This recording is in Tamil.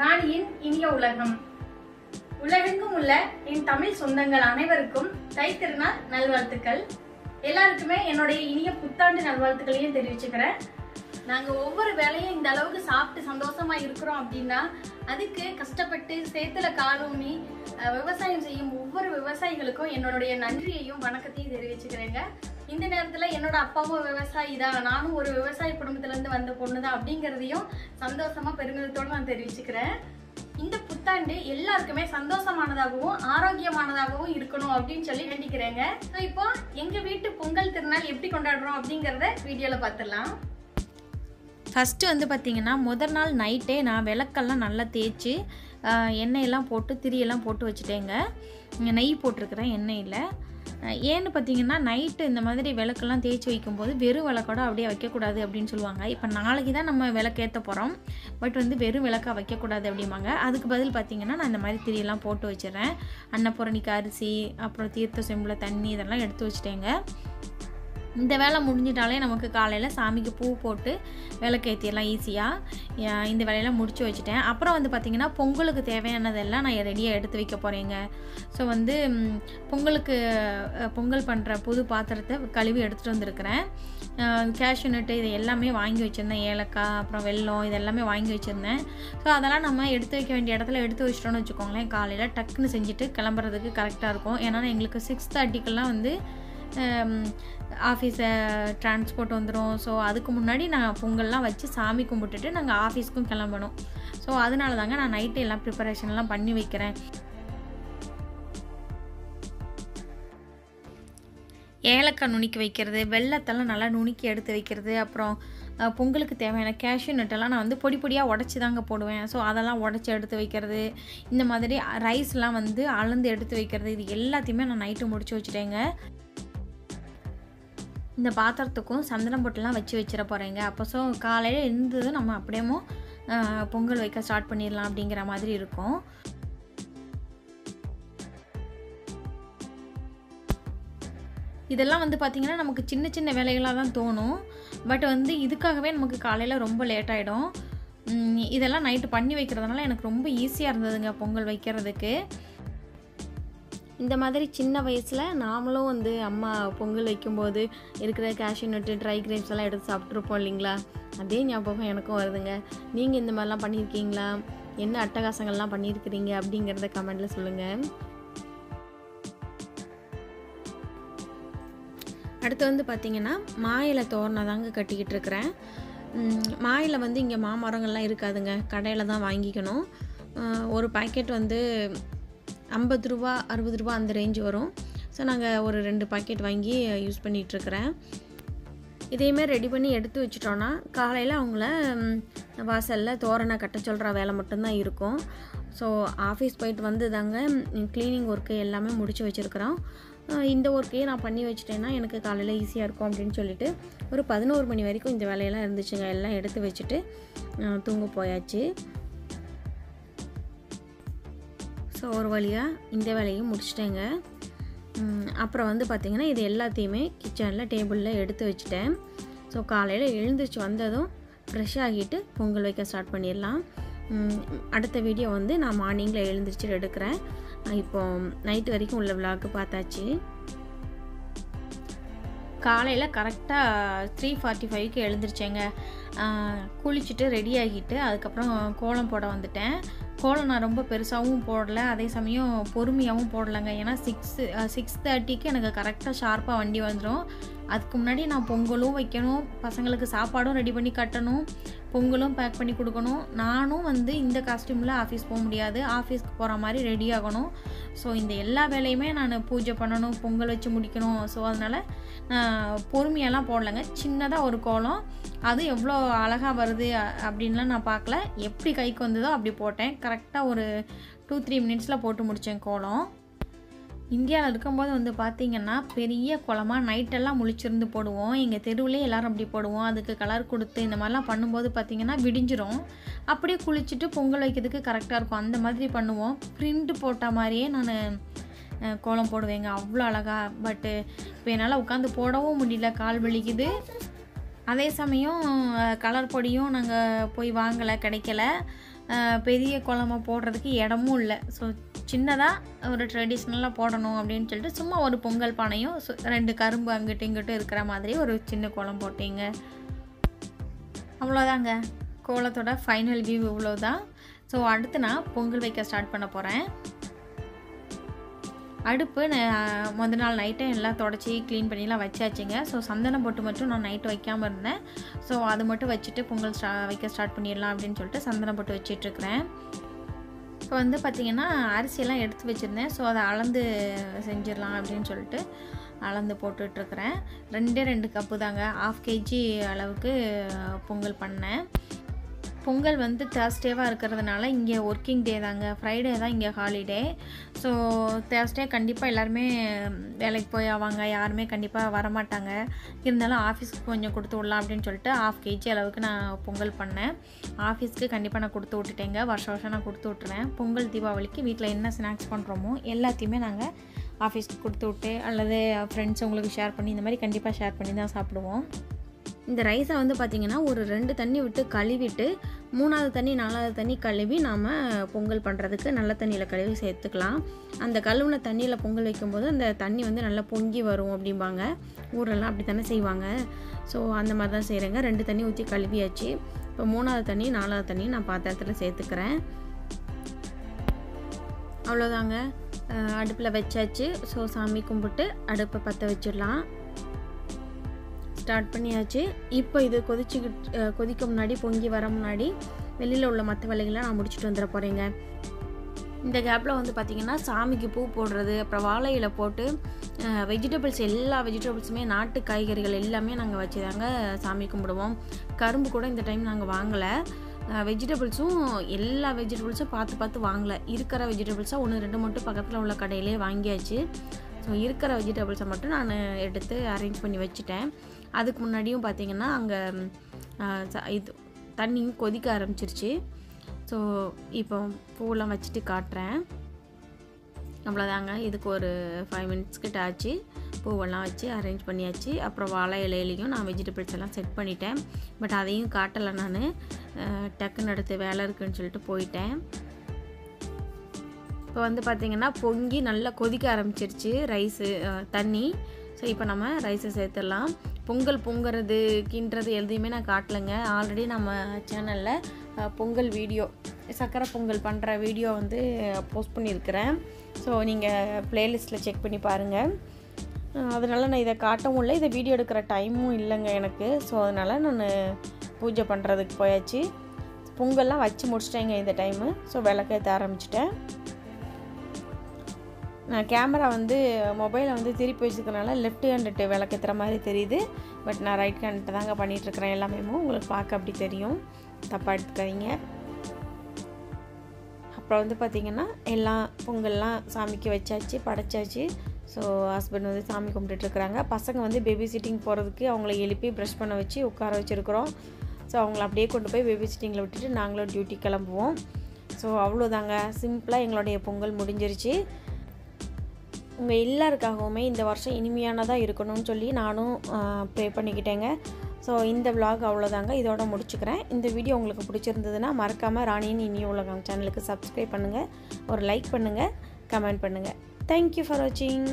ராணியின் இனிய உலகம். உலகெங்கும் உள்ள என் தமிழ் சொந்தங்கள் அனைவருக்கும் தை திருநாள் நல்வாழ்த்துக்கள். எல்லாருக்குமே என்னுடைய இனிய புத்தாண்டு நல்வாழ்த்துக்களையும் தெரிவிச்சுக்கிறேன். நாங்க ஒவ்வொரு வேலையும் இந்த அளவுக்கு சாப்பிட்டு சந்தோஷமா இருக்கிறோம் அப்படின்னா அதுக்கு கஷ்டப்பட்டு சேத்துல காலூனி விவசாயம் செய்யும் ஒவ்வொரு விவசாயிகளுக்கும் என்னுடைய நன்றியையும் வணக்கத்தையும் தெரிவிச்சுக்கிறேங்க. இந்த நேரத்துல என்னோட அப்பாவும் விவசாயி தான். நானும் ஒரு விவசாய குடும்பத்துல இருந்து வந்த பொண்ணு தான் அப்படிங்கறதையும் சந்தோஷமா பெருமிதத்தோட நான் தெரிவிச்சுக்கிறேன். இந்த புத்தாண்டு எல்லாருக்குமே சந்தோஷமானதாகவும் ஆரோக்கியமானதாகவும் இருக்கணும் அப்படின்னு சொல்லி வேண்டிக்கிறேங்க. ஸோ இப்போ எங்க வீட்டு பொங்கல் திருநாள் எப்படி கொண்டாடுறோம் அப்படிங்கறத வீடியோல பார்த்துடலாம் ஃபஸ்ட்டு வந்து பார்த்திங்கன்னா முதல் நாள் நைட்டே நான் விளக்கெல்லாம் நல்லா தேய்ச்சி எண்ணெயெல்லாம் போட்டு திரியெல்லாம் போட்டு வச்சுட்டேங்க. நெய் போட்டிருக்கிறேன் எண்ணெயில். ஏன்னு பார்த்தீங்கன்னா நைட்டு இந்த மாதிரி விளக்கெல்லாம் தேய்ச்சி வைக்கும்போது வெறும் விளக்கோட அப்படியே வைக்கக்கூடாது அப்படின்னு சொல்லுவாங்க. இப்போ நாளைக்கு தான் நம்ம விளக்கேற்ற போகிறோம் பட் வந்து வெறும் விளக்கா வைக்கக்கூடாது அப்படிம்பாங்க. அதுக்கு பதில் பார்த்தீங்கன்னா நான் இந்த மாதிரி திரியெல்லாம் போட்டு வச்சிடுறேன். அன்னப்பூரணிக்கு அரிசி அப்புறம் தீர்த்த செம்பில் தண்ணி இதெல்லாம் எடுத்து வச்சுட்டேங்க. இந்த வேலை முடிஞ்சிட்டாலே நமக்கு காலையில் சாமிக்கு பூ போட்டு விளக்கேற்றிடலாம் ஈஸியாக இந்த வேலையெல்லாம் முடிச்சு வச்சுட்டேன். அப்புறம் வந்து பார்த்திங்கன்னா பொங்கலுக்கு தேவையானதெல்லாம் நான் ரெடியாக எடுத்து வைக்க போகிறேங்க ஸோ வந்து பொங்கலுக்கு பொங்கல் பண்ணுற புது பாத்திரத்தை கழுவி எடுத்துகிட்டு வந்திருக்கிறேன். கேஷ்யூ நட்டு இது எல்லாமே வாங்கி வச்சுருந்தேன். ஏலக்காய் அப்புறம் வெல்லம் இது எல்லாமே வாங்கி வச்சுருந்தேன். ஸோ அதெல்லாம் நம்ம எடுத்து வைக்க வேண்டிய இடத்துல எடுத்து வச்சிட்டோம்னு வச்சுக்கோங்களேன் காலையில் டக்குன்னு செஞ்சுட்டு கிளம்புறதுக்கு கரெக்டாக இருக்கும். ஏன்னா எங்களுக்கு சிக்ஸ் தேர்ட்டிக்கெல்லாம் வந்து ஆஃபீஸை டிரான்ஸ்போர்ட் வந்துடும் ஸோ அதுக்கு முன்னாடி நான் பொங்கல்லாம் வச்சு சாமி கும்பிட்டுட்டு நாங்கள் ஆஃபீஸ்க்கும் கிளம்பணும். ஸோ அதனால தாங்க நான் நைட்டு எல்லாம் ப்ரிப்பரேஷன்லாம் பண்ணி வைக்கிறேன். ஏலக்காய் நுணுக்கி வைக்கிறது வெள்ளத்தெல்லாம் நல்லா நுணுக்கி எடுத்து வைக்கிறது அப்புறம் பொங்கலுக்கு தேவையான கேஷ்யூ நட்டெல்லாம் நான் வந்து பொடி பொடியாக உடச்சி தாங்க போடுவேன். ஸோ அதெல்லாம் உடச்சி எடுத்து வைக்கிறது. இந்த மாதிரி ரைஸ்லாம் வந்து அளந்து எடுத்து வைக்கிறது. இது எல்லாத்தையுமே நான் நைட்டு முடிச்சு வச்சுட்டேங்க. இந்த பாத்திரத்துக்கும் சந்தனம் பொட்டெல்லாம் வச்சு வச்சிட போகிறேங்க அப்போ ஸோ காலையில் இருந்தது நம்ம அப்படியேமோ பொங்கல் வைக்க ஸ்டார்ட் பண்ணிடலாம் அப்படிங்கிற மாதிரி இருக்கும். இதெல்லாம் வந்து பார்த்திங்கன்னா நமக்கு சின்ன சின்ன வேலைகளாக தான் தோணும். பட் வந்து இதுக்காகவே நமக்கு காலையில் ரொம்ப லேட் ஆகிடும் இதெல்லாம் நைட்டு பண்ணி வைக்கிறதுனால எனக்கு ரொம்ப ஈஸியாக இருந்ததுங்க பொங்கல் வைக்கிறதுக்கு. இந்த மாதிரி சின்ன வயசில் நாமளும் வந்து அம்மா பொங்கல் வைக்கும்போது இருக்கிற கேஷ்யூ நட்டு ட்ரை கிரேப்ஸ் எல்லாம் எடுத்து சாப்பிட்ருப்போம் இல்லைங்களா? அதே ஞாபகம் எனக்கும் வருதுங்க. நீங்கள் இந்த மாதிரிலாம் பண்ணியிருக்கீங்களா? என்ன அட்டகாசங்கள்லாம் பண்ணியிருக்கிறீங்க அப்படிங்கிறத கமெண்டில் சொல்லுங்கள் அடுத்து வந்து பார்த்திங்கன்னா மாயில தோரணை தாங்க கட்டிக்கிட்டு இருக்கிறேன். மாயில வந்து இங்கே மாமரங்கள்லாம் இருக்காதுங்க. கடையில் தான் வாங்கிக்கணும். ஒரு பாக்கெட் வந்து ஐம்பது ரூபா அறுபது ரூபா அந்த ரேஞ்ச் வரும். ஸோ நாங்கள் ஒரு ரெண்டு பாக்கெட் வாங்கி யூஸ் பண்ணிகிட்ருக்கிறேன் இதேமாரி ரெடி பண்ணி எடுத்து வச்சிட்டோன்னா காலையில் அவங்கள வாசலில் தோரணை கட்ட சொல்கிற வேலை மட்டும்தான் இருக்கும். ஸோ ஆஃபீஸ் போயிட்டு வந்து தாங்க க்ளீனிங் ஒர்க்கு எல்லாமே முடிச்சு வச்சுருக்குறோம். இந்த ஒர்க்கையே நான் பண்ணி வச்சிட்டேன்னா எனக்கு காலையில் ஈஸியாக இருக்கும் அப்படின்னு சொல்லிட்டு ஒரு பதினோரு மணி வரைக்கும் இந்த வேலையெல்லாம் இருந்துச்சுங்க. எல்லாம் எடுத்து வச்சுட்டு தூங்க போயாச்சு. ஸோ ஒரு வழியாக இந்த வேலையும் முடிச்சிட்டேங்க. அப்புறம் வந்து பார்த்திங்கன்னா இது எல்லாத்தையுமே கிச்சனில் டேபிளில் எடுத்து வச்சுட்டேன். ஸோ காலையில் எழுந்திரிச்சு வந்ததும் ஃப்ரெஷ் ஆகிட்டு பொங்கல் வைக்க ஸ்டார்ட் பண்ணிடலாம். அடுத்த வீடியோ வந்து நான் மார்னிங்கில் எழுந்திரிச்சு எடுக்கிறேன். இப்போ நைட்டு வரைக்கும் உள்ள விளாக்கு பார்த்தாச்சு. காலையில் கரெக்டாக த்ரீ ஃபார்ட்டி ஃபைவ்க்கு எழுந்திரிச்சேங்க. குளிச்சுட்டு ரெடி ஆகிட்டு அதுக்கப்புறம் கோலம் போட வந்துட்டேன். கோலம் நான் ரொம்ப பெருசாகவும் போடல. அதே சமயம் பொறுமையாகவும் போடலைங்க. ஏன்னா சிக்ஸ் சிக்ஸ் தேர்ட்டிக்கு எனக்கு கரெக்டாக ஷார்ப்பாக வண்டி வந்துடும் அதுக்கு முன்னாடி நான் பொங்கலும் வைக்கணும் பசங்களுக்கு சாப்பாடும் ரெடி பண்ணி கட்டணும் பொங்கலும் பேக் பண்ணி கொடுக்கணும். நானும் வந்து இந்த காஸ்டியூமில் ஆஃபீஸ் போக முடியாது. ஆஃபீஸ்க்கு போகிற மாதிரி ரெடி ஆகணும். ஸோ இந்த எல்லா வேலையுமே நான் பூஜை பண்ணணும் பொங்கல் வச்சு முடிக்கணும். ஸோ அதனால் நான் பொறுமையெல்லாம் போடலைங்க. சின்னதாக ஒரு கோலம். அது எவ்வளோ அழகாக வருது அப்படின்லாம் நான் பார்க்கல. எப்படி கைக்கு வந்ததோ அப்படி போட்டேன். கரெக்டாக ஒரு டூ த்ரீ மினிட்ஸில் போட்டு முடித்தேன் கோலம். இந்தியாவில் இருக்கும்போது வந்து பார்த்திங்கன்னா பெரிய குளமாக நைட்டெல்லாம் முழிச்சிருந்து போடுவோம். எங்கள் தெருவிலே எல்லோரும் அப்படி போடுவோம். அதுக்கு கலர் கொடுத்து இந்த மாதிரிலாம் பண்ணும்போது பார்த்திங்கன்னா விடிஞ்சிரும். அப்படியே குளிச்சுட்டு பொங்கல் வைக்கிறதுக்கு கரெக்டாக இருக்கும். அந்த மாதிரி பண்ணுவோம். ப்ரிண்ட் போட்ட மாதிரியே நான் கோலம் போடுவேங்க. அவ்வளோ அழகாக பட்டு இப்போ என்னால் உட்காந்து போடவும் முடியல. கால் வலிக்குது. அதே சமயம் கலர் பொடியும் நாங்கள் போய் வாங்கலை கிடைக்கல. பெரிய குழம்பு போடுறதுக்கு இடமும் இல்லை. ஸோ சின்னதாக ஒரு ட்ரெடிஷ்னலாக போடணும் அப்படின்னு சொல்லிட்டு சும்மா ஒரு பொங்கல் பானையும் சு- ரெண்டு கரும்பு அங்கிட்டும் இங்கிட்டும் இருக்கிற மாதிரி ஒரு சின்ன குளம் போட்டீங்க. அவ்வளோதாங்க. கோலத்தோட ஃபைனல் வியூ இவ்வளோதான் ஸோ அடுத்து நான் பொங்கல் வைக்க ஸ்டார்ட் பண்ண போகிறேன் அடுப்பு நான் முத நாள் நைட்டே எல்லாம் தொடச்சி க்ளீன் பண்ணிலாம் வச்சாச்சுங்க. ஸோ சந்தனம் போட்டு மட்டும் நான் நைட்டு வைக்காமல் இருந்தேன். ஸோ அது மட்டும் வச்சுட்டு பொங்கல் ஸ்டா வைக்க ஸ்டார்ட் பண்ணிடலாம் அப்படின்னு சொல்லிட்டு சந்தனம் போட்டு வச்சிட்ருக்கிறேன். இப்போ வந்து பார்த்திங்கன்னா அரிசியெல்லாம் எடுத்து வச்சுருந்தேன். ஸோ அதை அளந்து செஞ்சிடலாம் அப்படின்னு சொல்லிட்டு அளந்து போட்டுட்ருக்குறேன். ரெண்டே ரெண்டு கப்பு தாங்க. ஆஃப் கேஜி அளவுக்கு பொங்கல் பண்ணேன். பொங்கல் வந்து தேர்ஸ்டேவாக இருக்கிறதுனால இங்கே ஒர்க்கிங் டே தாங்க. ஃப்ரைடே தான் இங்கே ஹாலிடே ஸோ தேர்ஸ்டே கண்டிப்பாக எல்லாருமே வேலைக்கு போய் ஆவாங்க யாருமே கண்டிப்பாக வரமாட்டாங்க. இருந்தாலும் ஆஃபீஸ்க்கு கொஞ்சம் கொடுத்து விடலாம் அப்படின்னு சொல்லிட்டு ஆஃப் கேஜி அளவுக்கு நான் பொங்கல் பண்ணேன். ஆஃபீஸ்க்கு கண்டிப்பாக நான் கொடுத்து விட்டுட்டேங்க. வருஷம் வருஷம் நான் கொடுத்து விட்டுறேன் பொங்கல் தீபாவளிக்கு வீட்டில் என்ன ஸ்நாக்ஸ் பண்ணுறோமோ எல்லாத்தையுமே நாங்கள் ஆஃபீஸ்க்கு கொடுத்து விட்டு அல்லது ஃப்ரெண்ட்ஸ் உங்களுக்கு ஷேர் பண்ணி இந்த மாதிரி கண்டிப்பாக ஷேர் பண்ணி தான் சாப்பிடுவோம். இந்த ரைஸை வந்து பார்த்திங்கன்னா ஒரு ரெண்டு தண்ணி விட்டு கழுவிட்டு மூணாவது தண்ணி நாலாவது தண்ணி கழுவி நாம் பொங்கல் பண்ணுறதுக்கு நல்ல தண்ணியில் கழுவி சேர்த்துக்கலாம். அந்த கழுவுன தண்ணியில் பொங்கல் வைக்கும்போது அந்த தண்ணி வந்து நல்லா பொங்கி வரும் அப்படிம்பாங்க. ஊரெல்லாம் அப்படி தானே செய்வாங்க. ஸோ அந்த மாதிரி தான் செய்கிறேங்க ரெண்டு தண்ணி ஊற்றி கழுவியாச்சு. இப்போ மூணாவது தண்ணி நாலாவது தண்ணி நான் பாத்திரத்தில் சேர்த்துக்கிறேன். அவ்வளோதாங்க. அடுப்பில் வச்சாச்சு. ஸோ சாமி கும்பிட்டு அடுப்பை பற்ற வச்சிடலாம். ஸ்டார்ட் பண்ணியாச்சு. இப்போ இது கொதிச்சுக்கிட்டு கொதிக்க முன்னாடி பொங்கி வர முன்னாடி வெளியில் உள்ள மற்ற வேலைகளை நான் முடிச்சுட்டு வந்துட போகிறேங்க இந்த கேப்பில் வந்து பார்த்திங்கன்னா சாமிக்கு பூ போடுறது அப்புறம் வாழை இலை போட்டு வெஜிடபிள்ஸ் எல்லா வெஜிடபிள்ஸுமே நாட்டு காய்கறிகள் எல்லாமே நாங்கள் வச்சு தாங்க சாமி கும்பிடுவோம். கரும்பு கூட இந்த டைம் நாங்கள் வாங்கலை. வெஜிடபிள்ஸும் எல்லா வெஜிடபிள்ஸும் பார்த்து பார்த்து வாங்கலை. இருக்கிற வெஜிடபிள்ஸாக ஒன்று ரெண்டு மட்டும் பக்கத்தில் உள்ள கடையிலே வாங்கியாச்சு. ஸோ இருக்கிற வெஜிடபிள்ஸை மட்டும் நான் எடுத்து அரேஞ்ச் பண்ணி வச்சுட்டேன். அதுக்கு முன்னாடியும் பார்த்தீங்கன்னா அங்கே இது தண்ணியும் கொதிக்க ஆரம்பிச்சிருச்சு. ஸோ இப்போ பூவெல்லாம் வச்சுட்டு காட்டுறேன். அவ்வளோதாங்க இதுக்கு ஒரு ஃபைவ் மினிட்ஸ் கிட்ட ஆச்சு. பூவெல்லாம் வச்சு அரேஞ்ச் பண்ணியாச்சு. அப்புறம் வாழை இலையிலையும் நான் வெஜிடபிள்ஸ் எல்லாம் செட் பண்ணிட்டேன். பட் அதையும் காட்டலை நான். டக்குன்னு அடுத்து வேலை இருக்குன்னு சொல்லிட்டு போயிட்டேன். இப்போ வந்து பார்த்திங்கன்னா பொங்கி நல்லா கொதிக்க ஆரம்பிச்சிருச்சு. ரைஸு தண்ணி. ஸோ இப்போ நம்ம ரைஸை சேர்த்துடலாம். பொங்கல் பொங்குறது கிண்டுறது எதுவுமே நான் காட்டலைங்க. ஆல்ரெடி நம்ம சேனலில் பொங்கல் வீடியோ சக்கரை பொங்கல் பண்ணுற வீடியோ வந்து போஸ்ட் பண்ணியிருக்கிறேன். ஸோ நீங்கள் ப்ளேலிஸ்ட்டில் செக் பண்ணி பாருங்கள் அதனால் நான் இதை காட்டவும் இல்லை. இதை வீடியோ எடுக்கிற டைமும் இல்லைங்க எனக்கு. ஸோ அதனால் நான் பூஜை பண்ணுறதுக்கு போயாச்சு. பொங்கல்லாம் வச்சு முடிச்சிட்டேங்க இந்த டைமு ஸோ விளக்கேற்ற ஆரம்பிச்சிட்டேன். நான் கேமரா வந்து மொபைலை வந்து திருப்பி வச்சுருக்கனால லெஃப்ட் ஹேண்டுட்டு விளக்கத்துற மாதிரி தெரியுது. பட் நான் ரைட் ஹேண்ட்டு தாங்க பண்ணிகிட்ருக்கிறேன் எல்லாமே. உங்களுக்கு பார்க்க அப்படி தெரியும். தப்பாக எடுத்துக்காதீங்க. அப்புறம் வந்து பார்த்திங்கன்னா எல்லாம் பொங்கல்லாம் சாமிக்கு வச்சாச்சு படைச்சாச்சு. ஸோ ஹஸ்பண்ட் வந்து சாமி கும்பிட்டுட்ருக்குறாங்க பசங்க வந்து பேபி சிட்டிங் போகிறதுக்கு அவங்கள எழுப்பி ப்ரஷ் பண்ண வச்சு உட்கார வச்சுருக்குறோம். ஸோ அவங்கள அப்படியே கொண்டு போய் பேபி சிட்டிங்கில் விட்டுட்டு நாங்களும் டியூட்டி கிளம்புவோம். ஸோ அவ்வளோதாங்க. சிம்பிளாக எங்களுடைய பொங்கல் முடிஞ்சிருச்சு. உங்கள் எல்லாருக்காகவுமே இந்த வருஷம் இனிமையானதாக இருக்கணும்னு சொல்லி நானும் ப்ரே பண்ணிக்கிட்டேங்க. ஸோ இந்த vlog அவ்வளோதாங்க. இதோட முடிச்சுக்கிறேன். இந்த வீடியோ உங்களுக்கு பிடிச்சிருந்ததுன்னா மறக்காமல் ராணியின் இனி உலகம் சேனலுக்கு சப்ஸ்கிரைப் பண்ணுங்கள் ஒரு லைக் பண்ணுங்கள் கமெண்ட் பண்ணுங்கள் தேங்க்யூ ஃபார் வாட்சிங்